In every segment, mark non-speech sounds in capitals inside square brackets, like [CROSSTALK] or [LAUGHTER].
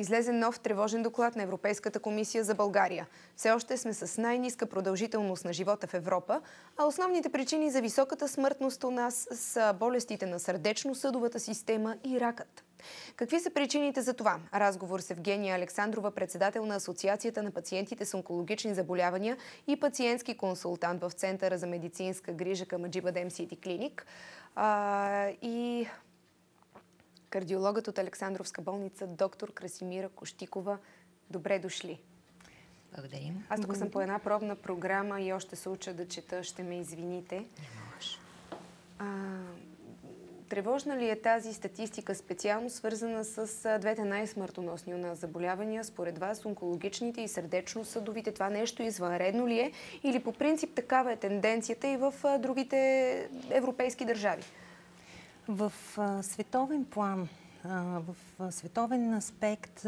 Излезе нов тревожен доклад на Европейската комисия за България. Все още сме с най-ниска продължителност на живота в Европа, а основните причини за високата смъртност у нас са болестите на сърдечно-съдовата система и ракът. Какви са причините за това? Разговор с Евгения Александрова, председател на Асоциацията на пациентите с онкологични заболявания и пациентски консултант в Центъра за медицинска грижа към Аджиба Дем Сити Клиник. и кардиологът от Александровска болница, доктор Красимира Коштикова. Добре дошли! Благодарим. Аз тук съм по една пробна програма и още се уча да чета. Ще ме извините. Не можеш. Тревожна ли е тази статистика специално свързана с двете най-смъртоносни у нас заболявания? Според вас онкологичните и сърдечно-съдовите това нещо извънредно ли е? Или по принцип такава е тенденцията и в другите европейски държави? В световен план в световен аспект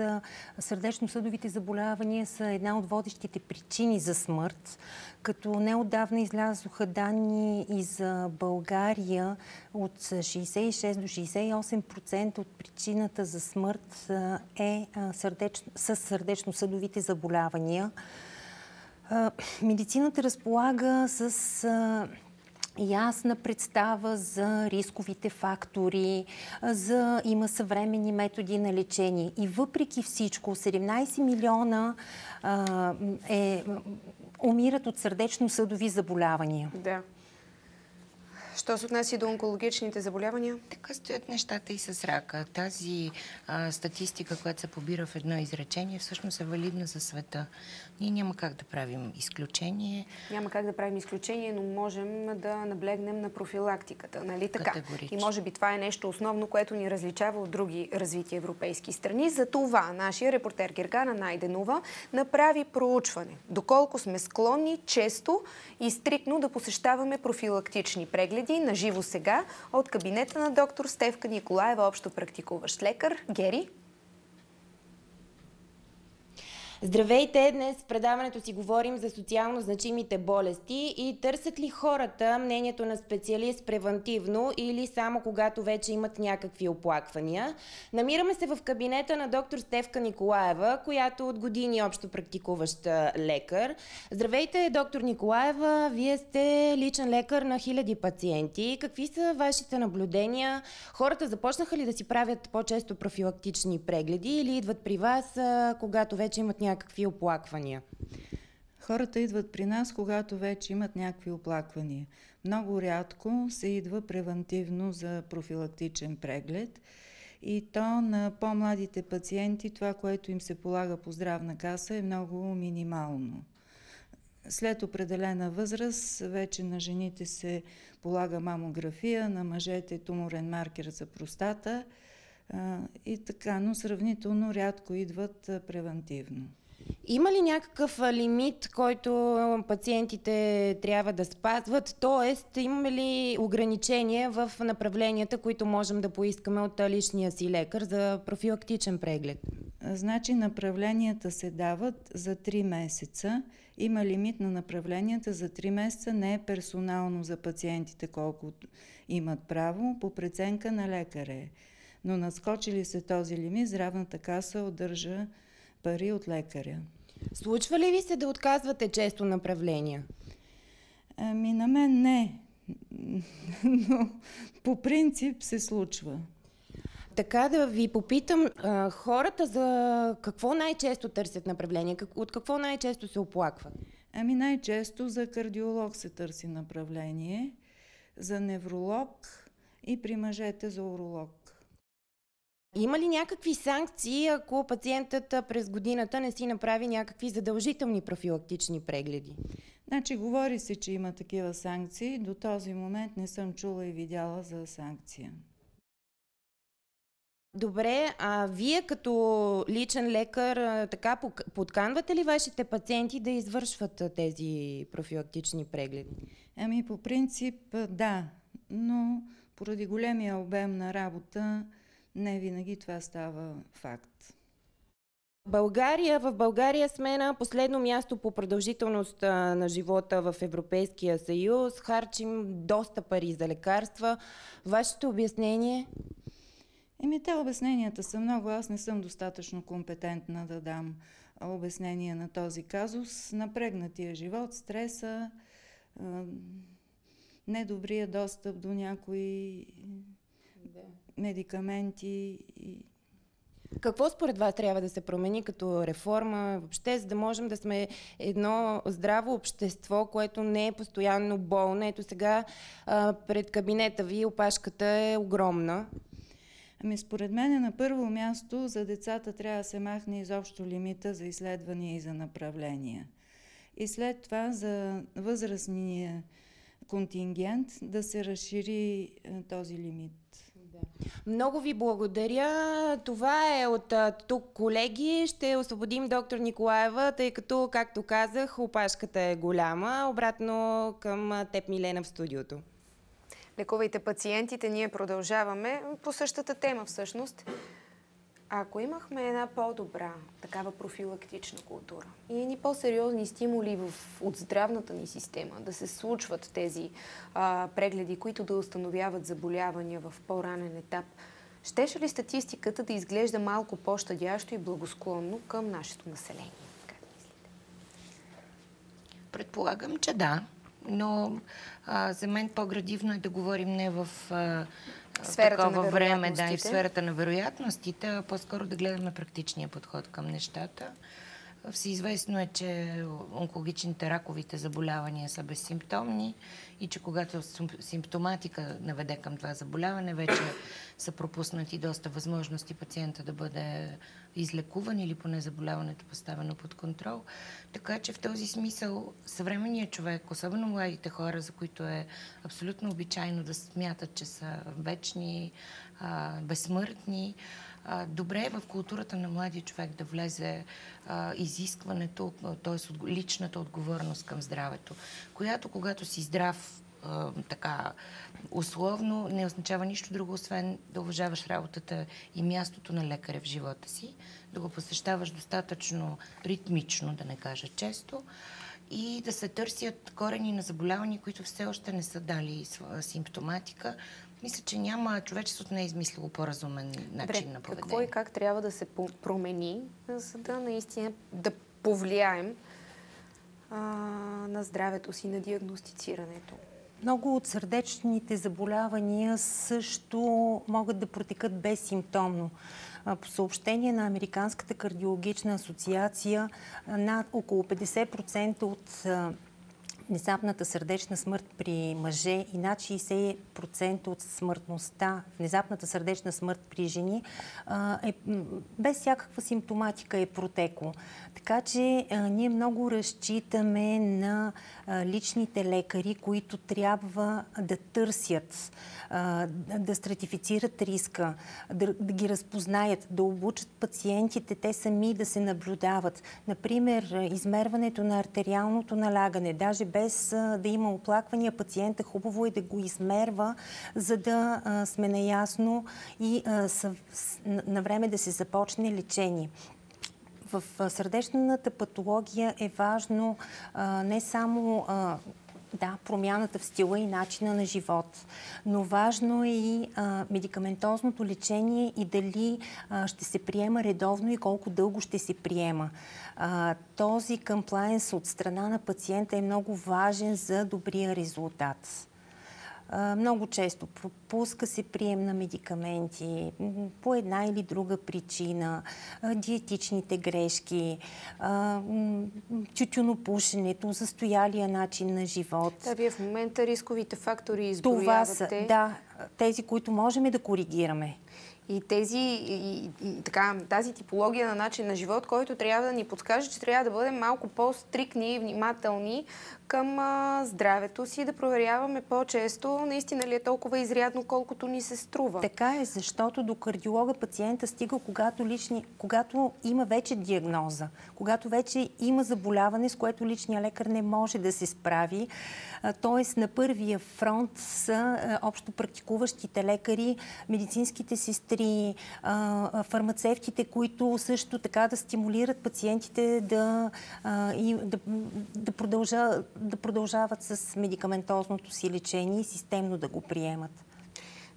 сърдечно-съдовите заболявания са една от водещите причини за смърт, като неодавна излязоха данни и за България от 66 до 68% от причината за смърт е сърдеч... с сърдечно-съдовите заболявания. Медицината разполага с ясна представа за рисковите фактори, за има съвременни методи на лечение. И въпреки всичко, 17 милиона а, е, умират от сърдечно-съдови заболявания. Да. Що се отнася до онкологичните заболявания? Така стоят нещата и с рака. Тази а, статистика, която се побира в едно изречение, всъщност е валидна за света. Ние няма как да правим изключение. Няма как да правим изключение, но можем да наблегнем на профилактиката. Нали така? И може би това е нещо основно, което ни различава от други развити европейски страни. За това нашия репортер Гергана Найденова направи проучване. Доколко сме склонни често и стрикно да посещаваме профилактични прегледи на живо сега от кабинета на доктор Стевка Николаева, общо практикуващ лекар. Гери, Здравейте! Днес в предаването си говорим за социално значимите болести и търсят ли хората мнението на специалист превентивно или само когато вече имат някакви оплаквания. Намираме се в кабинета на доктор Стевка Николаева, която от години общо практикуваща лекар. Здравейте, доктор Николаева! Вие сте личен лекар на хиляди пациенти. Какви са вашите наблюдения? Хората започнаха ли да си правят по-често профилактични прегледи или идват при вас, когато вече имат някакви някакви оплаквания? Хората идват при нас, когато вече имат някакви оплаквания. Много рядко се идва превентивно за профилактичен преглед. И то на по-младите пациенти това, което им се полага по здравна каса е много минимално. След определена възраст вече на жените се полага мамография, на мъжете туморен маркер за простата и така, но сравнително рядко идват превентивно. Има ли някакъв лимит, който пациентите трябва да спазват? Тоест, имаме ли ограничения в направленията, които можем да поискаме от личния си лекар за профилактичен преглед? Значи направленията се дават за 3 месеца. Има лимит на направленията за 3 месеца. Не е персонално за пациентите колко имат право. По преценка на лекаря е. Но наскочили се този лимит, здравната каса удържа пари от лекаря. Случва ли ви се да отказвате често направления? Ами на мен не. [LAUGHS] Но по принцип се случва. Така да ви попитам, хората за какво най-често търсят направление? От какво най-често се оплакват? Ами най-често за кардиолог се търси направление, за невролог и при мъжете за уролог. Има ли някакви санкции, ако пациентът през годината не си направи някакви задължителни профилактични прегледи? Значи, говори се, че има такива санкции. До този момент не съм чула и видяла за санкция. Добре, а вие като личен лекар така подканвате ли вашите пациенти да извършват тези профилактични прегледи? Ами по принцип да, но поради големия обем на работа не винаги това става факт. България, в България сме на последно място по продължителност на живота в Европейския съюз. Харчим доста пари за лекарства. Вашето обяснение? Еми, те обясненията са много. Аз не съм достатъчно компетентна да дам обяснение на този казус. Напрегнатия живот, стреса, недобрия достъп до някои да. Медикаменти. Какво според вас трябва да се промени като реформа въобще, за да можем да сме едно здраво общество, което не е постоянно болно? Ето сега а, пред кабинета ви опашката е огромна. Ами според мен на първо място за децата трябва да се махне изобщо лимита за изследвания и за направления. И след това за възрастния контингент да се разшири е, този лимит. Много ви благодаря. Това е от тук, колеги. Ще освободим доктор Николаева, тъй като, както казах, опашката е голяма. Обратно към теб, Милена, в студиото. Лекувайте пациентите. Ние продължаваме по същата тема всъщност. Ако имахме една по-добра такава профилактична култура и едни по-сериозни стимули в, от здравната ни система, да се случват тези а, прегледи, които да установяват заболявания в по-ранен етап, щеше ли статистиката да изглежда малко по-щадящо и благосклонно към нашето население? Как мислите? Предполагам, че да, но а, за мен по-градивно е да говорим не в а, сферата такова на време, да, и в сферата на вероятностите, а по-скоро да гледаме практичния подход към нещата. Всеизвестно е, че онкологичните раковите заболявания са безсимптомни и че когато симптоматика наведе към това заболяване, вече са пропуснати доста възможности пациента да бъде излекуван или поне заболяването поставено под контрол. Така че в този смисъл съвременният човек, особено младите хора, за които е абсолютно обичайно да смятат, че са вечни, безсмъртни, добре е в културата на младия човек да влезе изискването, т.е. личната отговорност към здравето, която когато си здрав така условно не означава нищо друго, освен да уважаваш работата и мястото на лекаря в живота си, да го посещаваш достатъчно ритмично, да не кажа често, и да се търсят корени на заболявания, които все още не са дали симптоматика. Мисля, че няма, човечеството не е измислило по-разумен начин Добре, на поведение. Какво и как трябва да се промени, за да наистина да повлияем а, на здравето си, на диагностицирането? Много от сърдечните заболявания също могат да протекат безсимптомно. По съобщение на Американската кардиологична асоциация, над около 50% от внезапната сърдечна смърт при мъже и над 60% от смъртността, внезапната сърдечна смърт при жени, е, без всякаква симптоматика е протекло. Така че ние много разчитаме на личните лекари, които трябва да търсят, да стратифицират риска, да, да ги разпознаят, да обучат пациентите, те сами да се наблюдават. Например, измерването на артериалното налягане, даже без да има оплаквания, пациента хубаво е да го измерва, за да сме наясно и на време да се започне лечение. В сърдечната патология е важно не само да, промяната в стила и начина на живот. Но важно е и а, медикаментозното лечение и дали а, ще се приема редовно и колко дълго ще се приема. А, този комплайенс от страна на пациента е много важен за добрия резултат много често пропуска се прием на медикаменти по една или друга причина, диетичните грешки, тютюнопушенето, застоялия начин на живот. Да, вие в момента рисковите фактори изброявате. Това са, да, тези, които можем да коригираме. И, тези, и, и, така, тази типология на начин на живот, който трябва да ни подскаже, че трябва да бъдем малко по-стрикни и внимателни към а, здравето си, да проверяваме по-често наистина ли е толкова изрядно, колкото ни се струва. Така е, защото до кардиолога пациента стига, когато, лични, когато има вече диагноза, когато вече има заболяване, с което личния лекар не може да се справи. Тоест на първия фронт са общо практикуващите лекари, медицинските сестри, фармацевтите, които също така да стимулират пациентите да, да, да продължат да продължават с медикаментозното си лечение и системно да го приемат.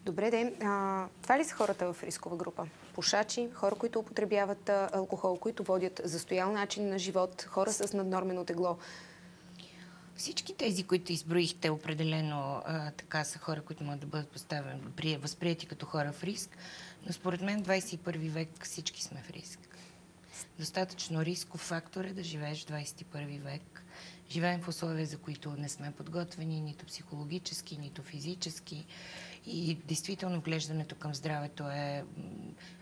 Добре, ден. А, това ли са хората в рискова група? Пушачи, хора, които употребяват алкохол, които водят застоял начин на живот, хора с наднормено тегло. Всички тези, които изброихте, определено а, така са хора, които могат да бъдат поставени, възприяти като хора в риск. Но според мен 21 век всички сме в риск. Достатъчно рисков фактор е да живееш в 21 век. Живеем в условия, за които не сме подготвени, нито психологически, нито физически. И действително вглеждането към здравето е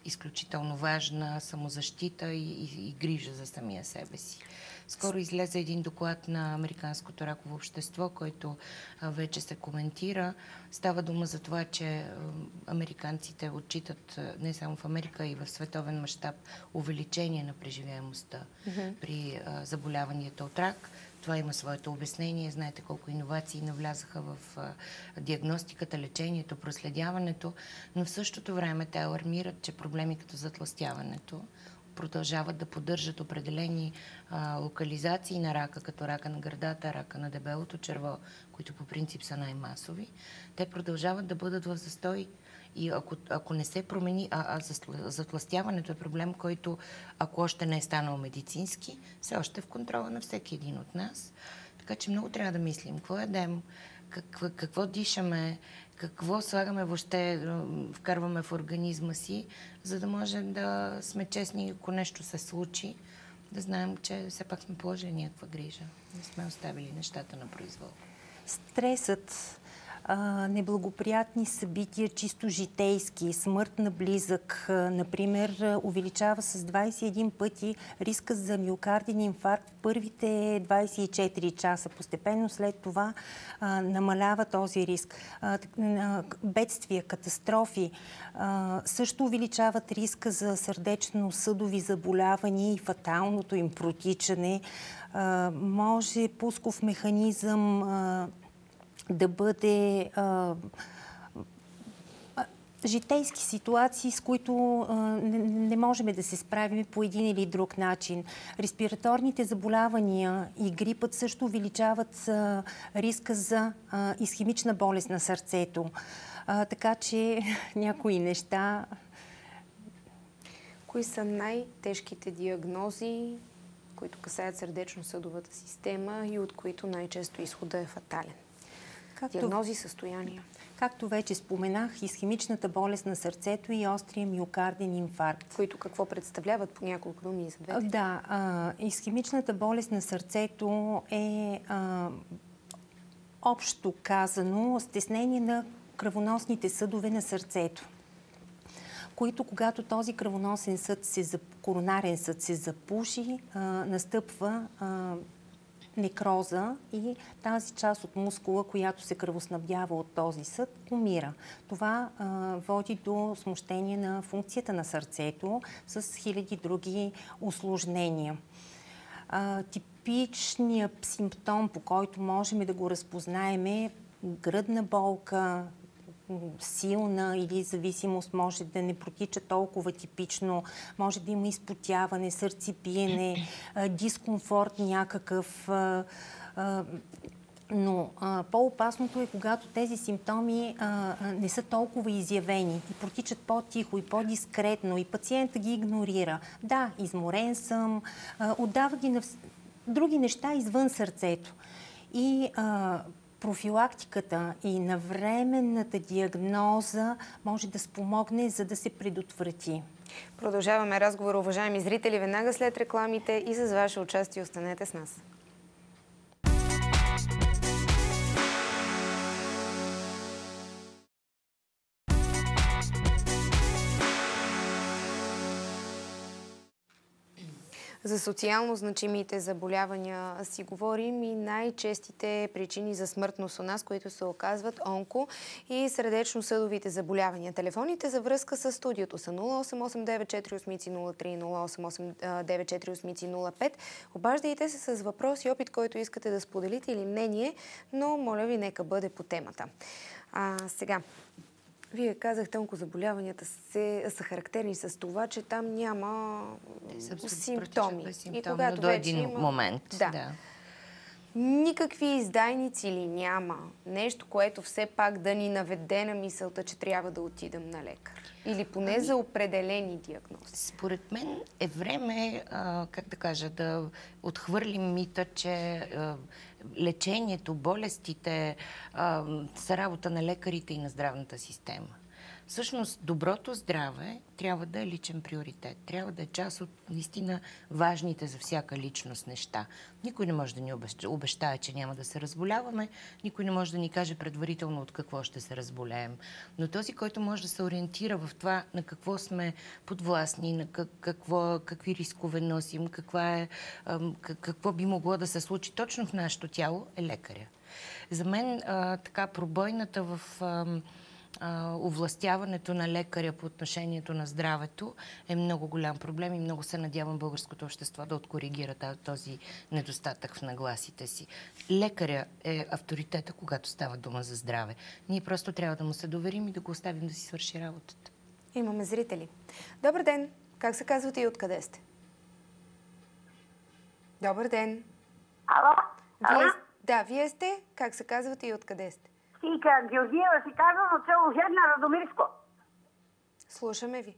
изключително важна самозащита и, и, и грижа за самия себе си. Скоро излезе един доклад на Американското раково общество, който а, вече се коментира. Става дума за това, че а, американците отчитат а, не само в Америка, и в световен мащаб увеличение на преживяемостта mm-hmm. при заболяванията от рак. Това има своето обяснение. Знаете колко иновации навлязаха в диагностиката, лечението, проследяването, но в същото време те алармират, че проблеми като затластяването продължават да поддържат определени а, локализации на рака, като рака на гърдата, рака на дебелото черво, които по принцип са най-масови. Те продължават да бъдат в застой и ако, ако не се промени, а, а затластяването е проблем, който ако още не е станал медицински, все още е в контрола на всеки един от нас. Така че много трябва да мислим. Какво ядем, какво, какво дишаме, какво слагаме въобще, вкарваме в организма си, за да можем да сме честни, ако нещо се случи, да знаем, че все пак сме положили някаква грижа. Не сме оставили нещата на произвол. Стресът а, неблагоприятни събития, чисто житейски, смърт на близък, а, например, увеличава с 21 пъти риска за миокардин инфаркт в първите 24 часа. Постепенно след това а, намалява този риск. Бедствия, катастрофи също увеличават риска за сърдечно-съдови заболявания и фаталното им протичане. Може пусков механизъм да бъде а, житейски ситуации, с които а, не, не можем да се справим по един или друг начин. Респираторните заболявания и грипът също увеличават а, риска за а, изхемична болест на сърцето. А, така че [LAUGHS] някои неща. Кои са най-тежките диагнози, които касаят сърдечно-съдовата система и от които най-често изхода е фатален? Както, диагнози, състояния. Както вече споменах, изхемичната болест на сърцето и острия миокарден инфаркт. Които какво представляват по няколко думи за двете? Да, а, изхемичната болест на сърцето е а, общо казано стеснение на кръвоносните съдове на сърцето които когато този кръвоносен съд, се, коронарен съд се запуши, а, настъпва а, некроза и тази част от мускула, която се кръвоснабдява от този съд, умира. Това а, води до смущение на функцията на сърцето с хиляди други осложнения. А, типичният симптом, по който можем да го разпознаем е гръдна болка, силна или зависимост може да не протича толкова типично, може да има изпотяване, сърцепиене, дискомфорт някакъв. Но по-опасното е, когато тези симптоми а, не са толкова изявени и протичат по-тихо и по-дискретно и пациента ги игнорира. Да, изморен съм, а, отдава ги на други неща извън сърцето. И а, профилактиката и навременната диагноза може да спомогне, за да се предотврати. Продължаваме разговор, уважаеми зрители, веднага след рекламите и с ваше участие останете с нас. За социално значимите заболявания си говорим и най-честите причини за смъртност у нас, които се оказват онко и сърдечно-съдовите заболявания. Телефоните за връзка с студиото са 08894803 08894805. Обаждайте се с въпрос и опит, който искате да споделите или мнение, но моля ви, нека бъде по темата. А, сега, вие казахте, онкозаболяванията се, са характерни с това, че там няма симптоми. симптоми. И когато до един има... момент. Да. да. Никакви издайници ли няма? Нещо, което все пак да ни наведе на мисълта, че трябва да отидем на лекар? Или поне ами, за определени диагнози? Според мен е време, а, как да кажа, да отхвърлим мита, че а, лечението, болестите а, са работа на лекарите и на здравната система. Всъщност, доброто здраве трябва да е личен приоритет. Трябва да е част от наистина важните за всяка личност неща. Никой не може да ни обещае, че няма да се разболяваме. Никой не може да ни каже предварително от какво ще се разболеем. Но този, който може да се ориентира в това на какво сме подвластни, на какво, какви рискове носим, каква е, какво би могло да се случи точно в нашето тяло, е лекаря. За мен така пробойната в овластяването на лекаря по отношението на здравето е много голям проблем и много се надявам българското общество да откоригира този недостатък в нагласите си. Лекаря е авторитета, когато става дума за здраве. Ние просто трябва да му се доверим и да го оставим да си свърши работата. Имаме зрители. Добър ден! Как се казвате и откъде сте? Добър ден! Ало? Вие, да, вие сте. Как се казвате и откъде сте? Стика Георгиева си казвам от село Жедна Радомирско. Слушаме ви.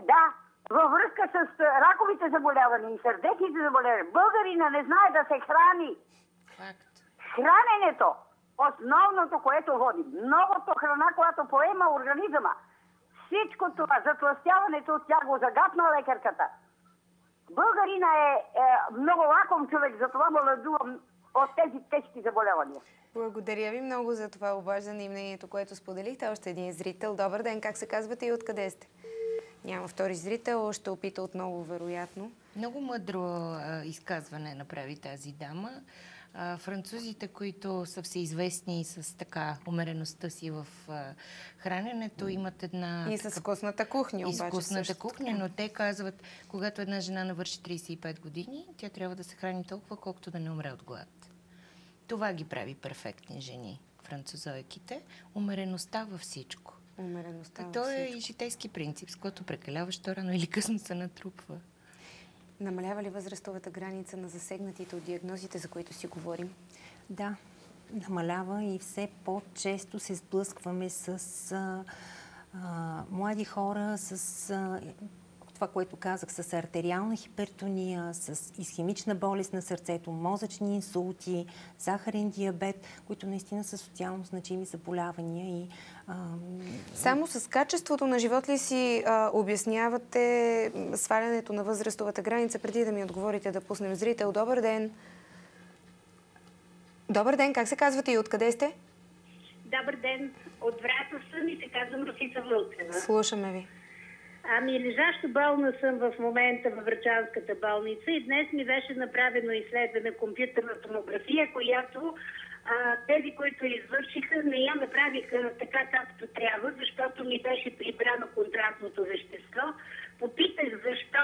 Да, във връзка с раковите заболявания и сърдечните заболявания. Българина не знае да се храни. Факт. Храненето, основното, което води, многото храна, която поема организма, всичко това, затластяването, тя го загатна лекарката. Българина е, е много лаком човек, затова му ладувам от тези тежки заболявания. Благодаря ви много за това обаждане и мнението, което споделихте. Още един зрител. Добър ден, как се казвате и откъде сте? Няма втори зрител, ще опита отново, вероятно. Много мъдро а, изказване направи тази дама. А, французите, които са всеизвестни с така умереността си в а, храненето, имат една... И с вкусната кухня, обаче. И с вкусната кухня, но те казват, когато една жена навърши 35 години, тя трябва да се храни толкова, колкото да не умре от глад. Това ги прави перфектни жени, французойките. Умереността във всичко. Умереността във То е и житейски принцип, с който прекаляваш, то рано или късно се натрупва. Намалява ли възрастовата граница на засегнатите от диагнозите, за които си говорим? Да, намалява и все по-често се сблъскваме с а, а, млади хора, с а, това, което казах, с артериална хипертония, с изхимична болест на сърцето, мозъчни инсулти, захарен диабет, които наистина са социално значими заболявания. И, а... Само с качеството на живот ли си а, обяснявате свалянето на възрастовата граница? Преди да ми отговорите да пуснем зрител. Добър ден! Добър ден, как се казвате и откъде сте? Добър ден, от Врата съм и се казвам Русица Вълцева. Слушаме ви. Ами, лежащо болна съм в момента във Врачанската болница и днес ми беше направено изследване компютърна томография, която а, тези, които извършиха, не я направиха така както трябва, защото ми беше прибрано контрастното вещество. Попитах защо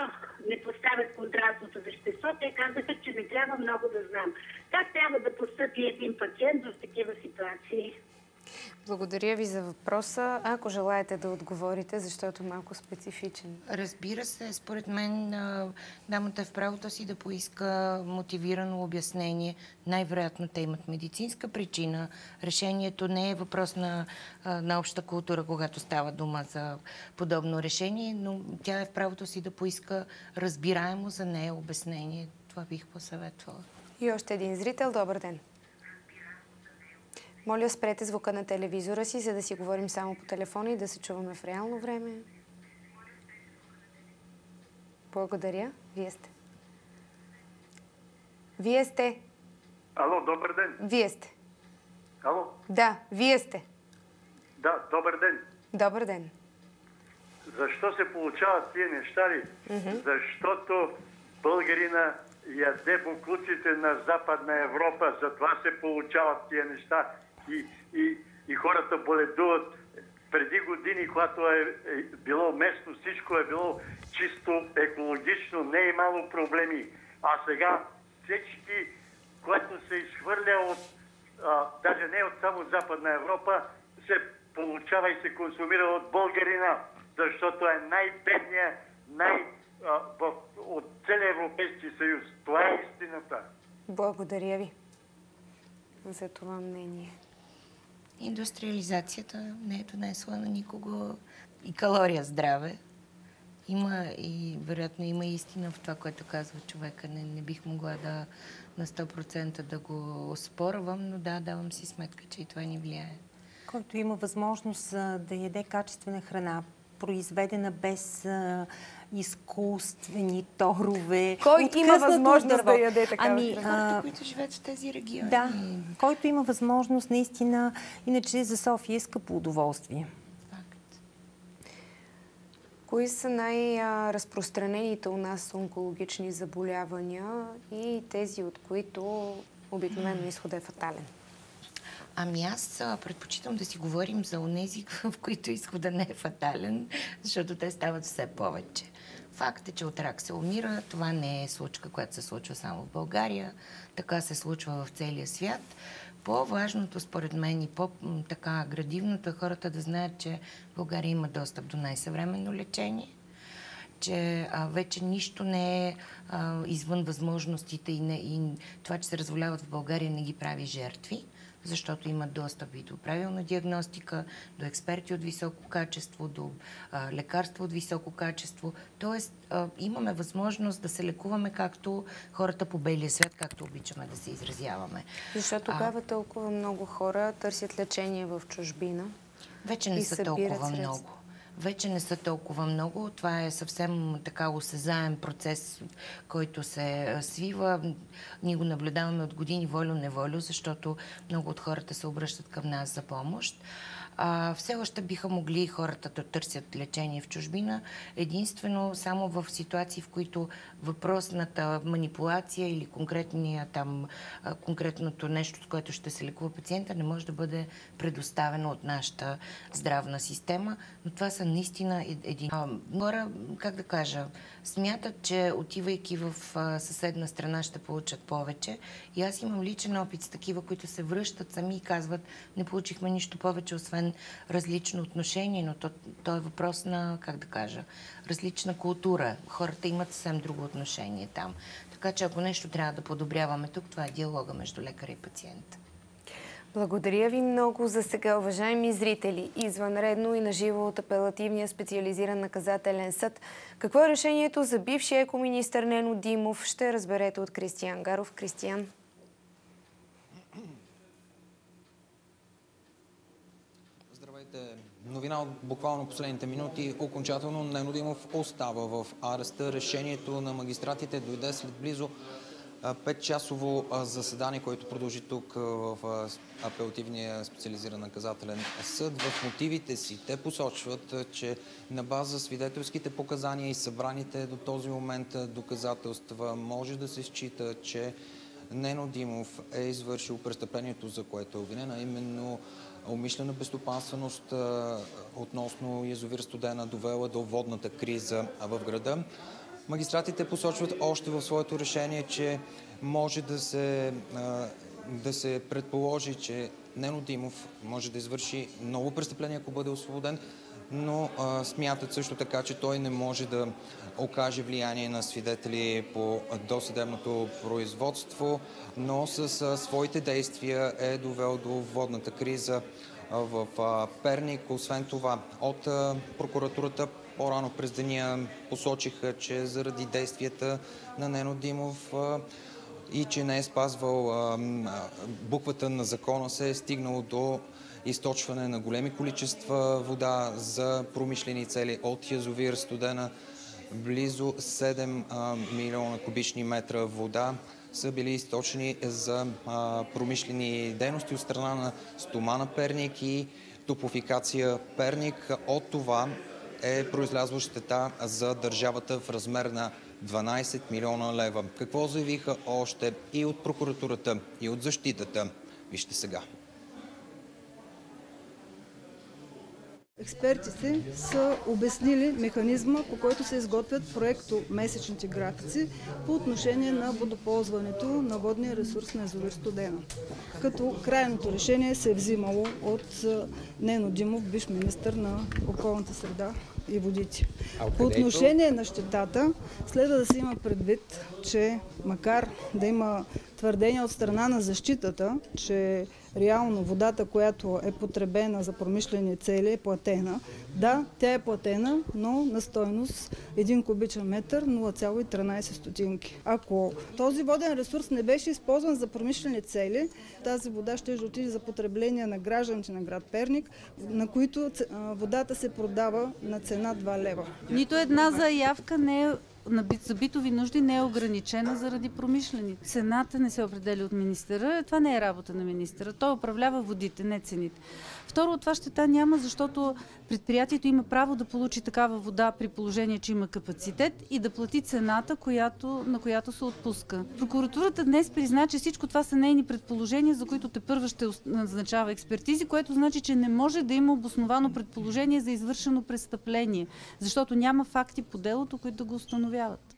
не поставят контрастното вещество. Те казаха, че не трябва много да знам. Как трябва да постъпи един пациент в такива ситуации? Благодаря ви за въпроса. Ако желаете да отговорите, защото е малко специфичен. Разбира се, според мен дамата е в правото си да поиска мотивирано обяснение. Най-вероятно те имат медицинска причина. Решението не е въпрос на, на обща култура, когато става дума за подобно решение, но тя е в правото си да поиска разбираемо за нея обяснение. Това бих посъветвала. И още един зрител. Добър ден. Моля, спрете звука на телевизора си, за да си говорим само по телефона и да се чуваме в реално време. Благодаря. Вие сте. Вие сте. Ало, добър ден. Вие сте. Ало? Да, вие сте. Да, добър ден. Добър ден. Защо се получават тия неща ли? Mm-hmm. Защото българина яде буклуците на Западна Европа, затова се получават тия неща и, и, и хората боледуват. Преди години, когато е, е било местно, всичко е било чисто екологично, не е имало проблеми. А сега всички, което се изхвърля от, а, даже не от само Западна Европа, се получава и се консумира от българина, защото е най-бедният, най- в, от целия Европейски съюз. Това е истината. Благодаря ви. за това мнение? Индустриализацията не е донесла на никого и калория здраве. Има и, вероятно, има истина в това, което казва човека. Не, не бих могла да на 100% да го оспорвам, но да, давам си сметка, че и това ни влияе. Който има възможност да яде качествена храна, произведена без а, изкуствени торове. Кой има възможност дърво. да яде така? Ами, хората, които живеят в тези региони. Да, който има възможност наистина, иначе за София е скъпо удоволствие. Кои са най-разпространените у нас онкологични заболявания и тези, от които обикновено изходът е фатален? Ами аз предпочитам да си говорим за онези, [LAUGHS] в които изхода не е фатален, защото те стават все повече. Факт е, че от рак се умира. Това не е случка, която се случва само в България. Така се случва в целия свят. По-важното, според мен, и по-така градивното е хората да знаят, че България има достъп до най-съвременно лечение че а, вече нищо не е а, извън възможностите и, не, и това, че се разволяват в България, не ги прави жертви защото имат достъп и до правилна диагностика, до експерти от високо качество, до а, лекарства от високо качество. Тоест, а, имаме възможност да се лекуваме както хората по белия свят, както обичаме да се изразяваме. Защо тогава толкова много хора търсят лечение в чужбина? Вече не са толкова средства. много вече не са толкова много. Това е съвсем така осезаем процес, който се свива. Ние го наблюдаваме от години волю-неволю, защото много от хората се обръщат към нас за помощ. А, все още биха могли хората да търсят лечение в чужбина, единствено само в ситуации, в които въпросната манипулация или конкретния, там, конкретното нещо, с което ще се лекува пациента, не може да бъде предоставено от нашата здравна система. Но това са наистина един... Хора, как да кажа, смятат, че отивайки в съседна страна ще получат повече. И аз имам личен опит с такива, които се връщат сами и казват, не получихме нищо повече, освен различно отношение, но то, то е въпрос на, как да кажа, различна култура. Хората имат съвсем друго отношение там. Така че ако нещо трябва да подобряваме тук, това е диалога между лекаря и пациента. Благодаря ви много за сега, уважаеми зрители. Извънредно и наживо от апелативния специализиран наказателен съд. Какво е решението за бившия екоминистър Нено Димов? Ще разберете от Кристиян Гаров. Кристиян. Здравейте. Новина от буквално последните минути. Окончателно Нено Димов остава в ареста. Решението на магистратите дойде след близо петчасово заседание, което продължи тук в апелативния специализиран наказателен съд. В мотивите си те посочват, че на база свидетелските показания и събраните до този момент доказателства може да се счита, че Нено Димов е извършил престъплението, за което е обвинен, а именно умишлена безстопанственост относно язовир Студена довела до водната криза в града. Магистратите посочват още в своето решение, че може да се, да се предположи, че Нено Димов може да извърши ново престъпление, ако бъде освободен, но смятат също така, че той не може да окаже влияние на свидетели по досъдебното производство, но с своите действия е довел до водната криза в Перник. Освен това, от прокуратурата по-рано през деня посочиха, че заради действията на Нено Димов и че не е спазвал буквата на закона, се е стигнало до източване на големи количества вода за промишлени цели от язовир Студена. Близо 7 милиона кубични метра вода са били източени за промишлени дейности от страна на Стомана Перник и Топофикация Перник. От това е произлязла щета за държавата в размер на 12 милиона лева. Какво заявиха още и от прокуратурата, и от защитата? Вижте сега. Експертите са обяснили механизма, по който се изготвят проекто месечните графици по отношение на водоползването на водния ресурс на язовир Студена. Като крайното решение се е взимало от Нено Димов, биш министър на околната среда и водите. По отношение на щетата, следва да се има предвид, че макар да има твърдение от страна на защитата, че реално водата, която е потребена за промишлени цели е платена. Да, тя е платена, но на стойност 1 кубичен метър 0,13 стотинки. Ако този воден ресурс не беше използван за промишлени цели, тази вода ще отиде за потребление на гражданите на град Перник, на които водата се продава на цена 2 лева. Нито една заявка не е за битови нужди не е ограничена заради промишлени. Цената не се определя от министъра. Това не е работа на министъра. Той управлява водите, не цените. Второ, това щета няма, защото предприятието има право да получи такава вода при положение, че има капацитет и да плати цената, която, на която се отпуска. Прокуратурата днес призна, че всичко това са нейни предположения, за които те първа ще назначава експертизи, което значи, че не може да има обосновано предположение за извършено престъпление, защото няма факти по делото, които да го установяват.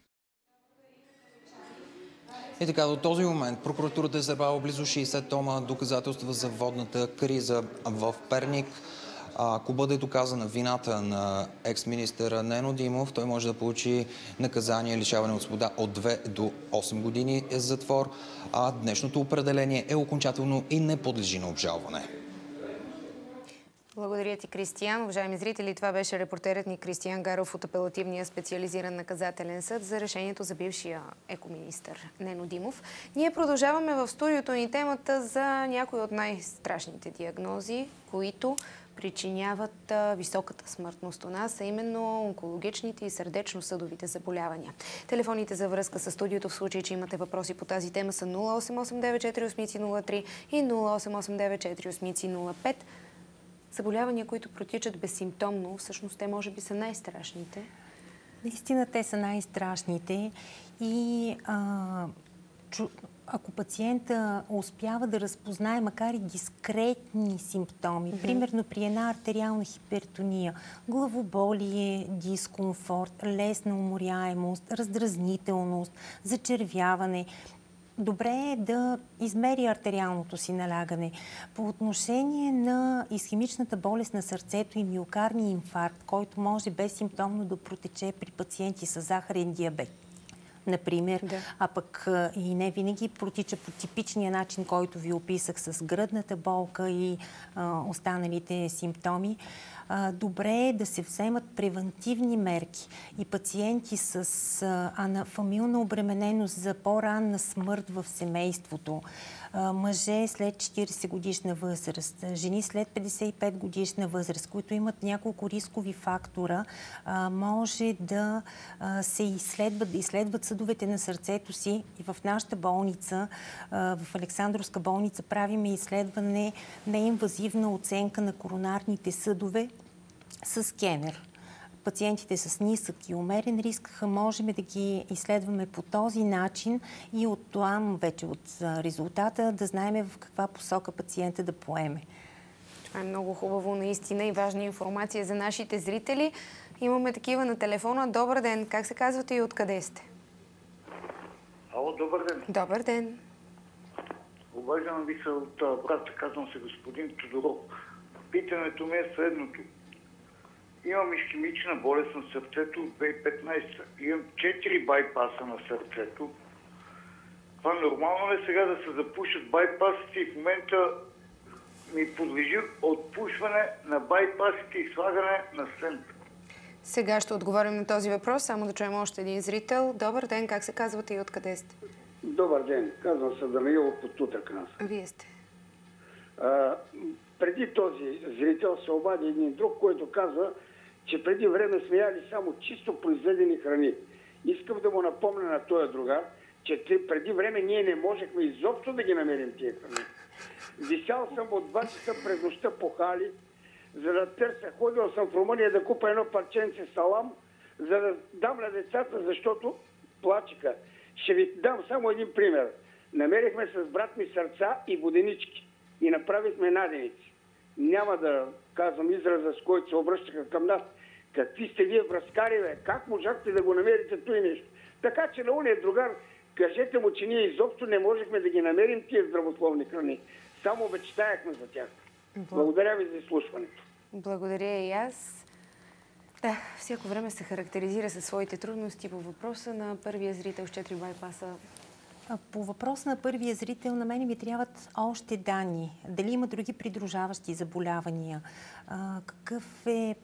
И така, до този момент прокуратурата е забрала близо 60 тома доказателства за водната криза в Перник. Ако бъде доказана вината на екс-министъра Нено Димов, той може да получи наказание лишаване от свобода от 2 до 8 години затвор, а днешното определение е окончателно и не подлежи на обжалване. Благодаря ти, Кристиян. Уважаеми зрители, това беше репортерът ни Кристиян Гаров от апелативния специализиран наказателен съд за решението за бившия екоминистър Нено Димов. Ние продължаваме в студиото ни темата за някои от най-страшните диагнози, които причиняват високата смъртност у нас, а именно онкологичните и сърдечно-съдовите заболявания. Телефоните за връзка с студиото в случай, че имате въпроси по тази тема са 0889 и 0889 заболявания, които протичат безсимптомно, всъщност те може би са най-страшните. Наистина те са най-страшните и а, ако пациента успява да разпознае макар и дискретни симптоми, mm-hmm. примерно при една артериална хипертония, главоболие, дискомфорт, лесна уморяемост, раздразнителност, зачервяване, добре е да измери артериалното си налягане. По отношение на изхемичната болест на сърцето и миокарния инфаркт, който може безсимптомно да протече при пациенти с захарен диабет, например, да. а пък и не винаги протича по типичния начин, който ви описах с гръдната болка и а, останалите симптоми. Добре е да се вземат превентивни мерки. И пациенти с анафамилна обремененост за по-ранна смърт в семейството, мъже след 40 годишна възраст, жени след 55 годишна възраст, които имат няколко рискови фактора, може да се изследват, да изследват съдовете на сърцето си. И в нашата болница, в Александровска болница, правиме изследване неинвазивна оценка на коронарните съдове с скенер пациентите с нисък и умерен риск можем да ги изследваме по този начин и от това, вече от резултата, да знаем в каква посока пациента да поеме. Това е много хубаво наистина и важна информация за нашите зрители. Имаме такива на телефона. Добър ден! Как се казвате и откъде сте? Ало, добър ден! Добър ден! Уважавам ви се от брат, казвам се господин Тодоров. Питането ми е следното. Имам изхемична болест на сърцето от 2015. Имам 4 байпаса на сърцето. Това нормално е сега да се запушат байпасите и в момента ми подлежи отпушване на байпасите и слагане на стент. Сега ще отговорим на този въпрос, само да чуем още един зрител. Добър ден, как се казвате и откъде сте? Добър ден, казвам се Данаил от Тутърканас. Вие сте. А, преди този зрител се обади един друг, който казва, че преди време сме яли само чисто произведени храни. Искам да му напомня на този другар, че преди време ние не можехме изобщо да ги намерим тия храни. Висял съм от 2 часа през нощта по хали, за да търся. Ходил съм в Румъния да купа едно парченце салам, за да дам на децата, защото плачеха. Ще ви дам само един пример. Намерихме с брат ми сърца и воденички и направихме наденици. Няма да казвам израза, с който се обръщаха към нас, Какви сте вие връзкари, бе? Как можахте да го намерите той нещо? Така че на уния другар, кажете му, че ние изобщо не можехме да ги намерим тия здравословни храни. Само мечтаяхме за тях. Благодаря ви за изслушването. Благодаря и аз. Да, всяко време се характеризира със своите трудности по въпроса на първия зрител с 4 байпаса. По въпрос на първия зрител, на мен ми трябват още данни. Дали има други придружаващи заболявания? Какъв е,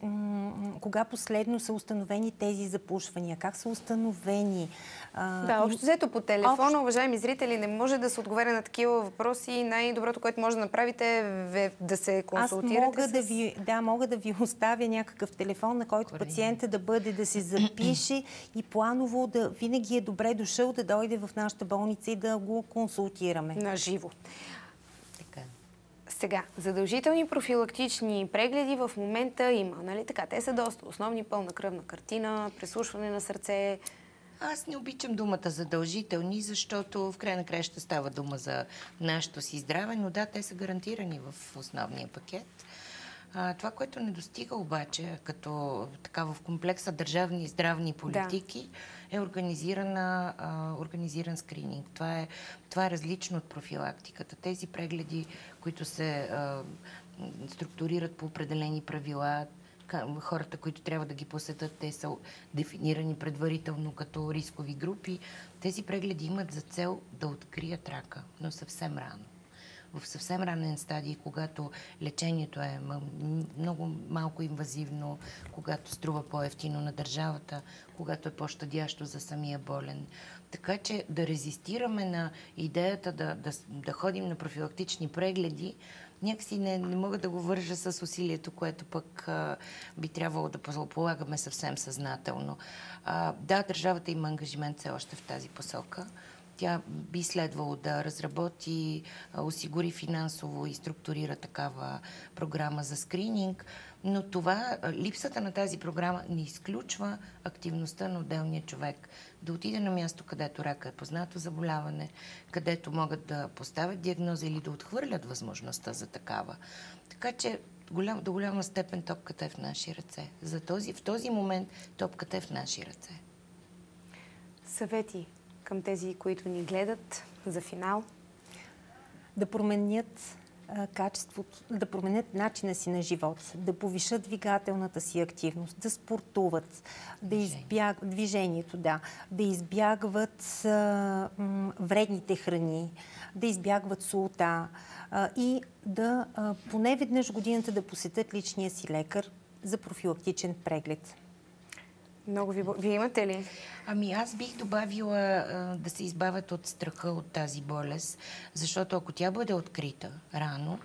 кога последно са установени тези запушвания? Как са установени? Да, общо взето по телефона, общо... уважаеми зрители, не може да се отговаря на такива въпроси. Най-доброто, което може да направите е да се консултирате Аз мога с... да ви, да, мога да ви оставя някакъв телефон, на който Корей. пациента да бъде да се запише и планово да винаги е добре дошъл да дойде в нашата болница и да го консултираме. На живо. Сега, задължителни профилактични прегледи в момента има, нали така? Те са доста основни, пълна кръвна картина, преслушване на сърце. Аз не обичам думата задължителни, защото в край на края ще става дума за нашето си здраве, но да, те са гарантирани в основния пакет. А, това, което не достига обаче, като така в комплекса държавни и здравни политики, да. е организирана, а, организиран скрининг. Това е, това е различно от профилактиката. Тези прегледи, които се а, структурират по определени правила, хората, които трябва да ги посетят, те са дефинирани предварително като рискови групи. Тези прегледи имат за цел да открият рака, но съвсем рано в съвсем ранен стадий, когато лечението е много малко инвазивно, когато струва по-ефтино на държавата, когато е по-щадящо за самия болен. Така че да резистираме на идеята да, да, да ходим на профилактични прегледи, някакси не, не мога да го вържа с усилието, което пък а, би трябвало да полагаме съвсем съзнателно. А, да, държавата има ангажимент все още в тази посока. Тя би следвало да разработи, осигури финансово и структурира такава програма за скрининг, но това, липсата на тази програма не изключва активността на отделния човек. Да отиде на място, където рака е познато заболяване, където могат да поставят диагноза или да отхвърлят възможността за такава. Така че голям, до голяма степен топката е в наши ръце. За този, в този момент топката е в наши ръце. Съвети към тези, които ни гледат за финал? Да променят качеството, да променят начина си на живот, да повишат двигателната си активност, да спортуват, да избягват движението, да, да избягват а, м, вредните храни, да избягват солта а, и да а, поне веднъж годината да посетят личния си лекар за профилактичен преглед. Много ви... Вие имате ли? Ами аз бих добавила а, да се избавят от страха от тази болест, защото ако тя бъде открита рано,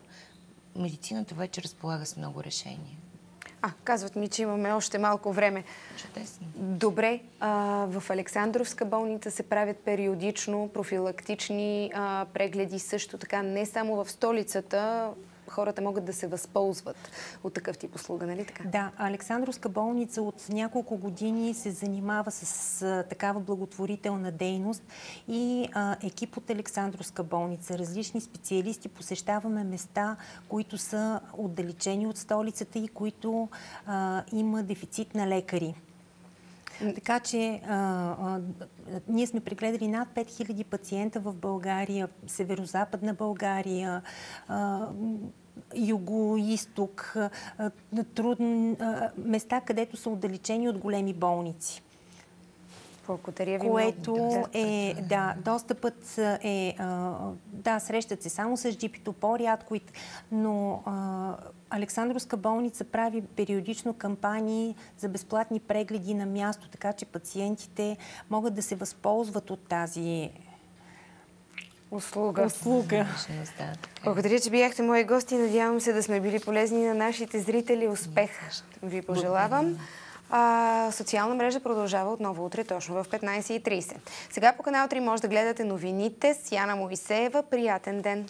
медицината вече разполага с много решения. А, казват ми, че имаме още малко време. Чудесно. Добре. А, в Александровска болница се правят периодично профилактични а, прегледи също така, не само в столицата, хората могат да се възползват от такъв тип услуга, нали така? Да, Александровска болница от няколко години се занимава с такава благотворителна дейност и а, екип от Александровска болница, различни специалисти посещаваме места, които са отдалечени от столицата и които а, има дефицит на лекари. Така че а, а, ние сме прегледали над 5000 пациента в България, северо-западна България, а, юго-исток, места, където са отдалечени от големи болници. Благодаря ви Което много. е, да, достъпът е, да, срещат се само с джипито, по-рядко, но Александровска болница прави периодично кампании за безплатни прегледи на място, така че пациентите могат да се възползват от тази услуга. услуга. Благодаря, че бяхте мои гости. Надявам се да сме били полезни на нашите зрители. Успех ви пожелавам. А, социална мрежа продължава отново утре, точно в 15.30. Сега по канал 3 може да гледате новините с Яна Моисеева. Приятен ден!